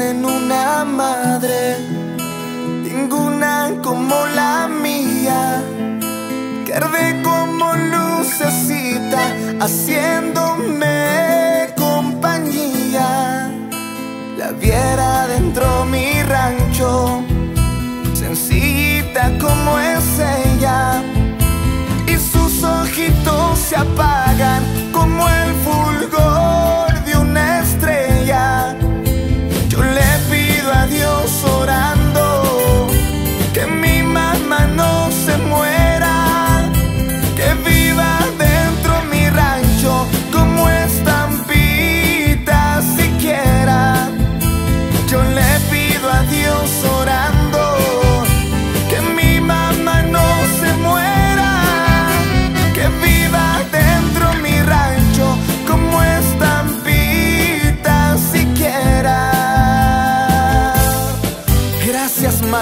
en una madre, ninguna como la mía, que arde como lucecita, haciéndome compañía. La viera dentro mi rancho, sencillita como es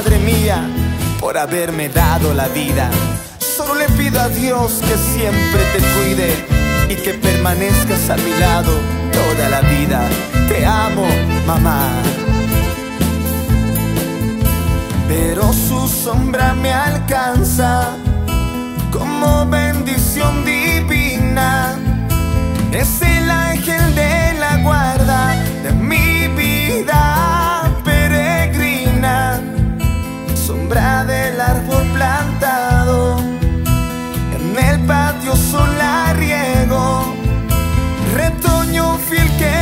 Madre mía por haberme dado la vida. Solo le pido a Dios que siempre te cuide y que permanezcas a mi lado toda la vida. Te amo, mamá pero su sombra me alcanza como bendición divina. fil que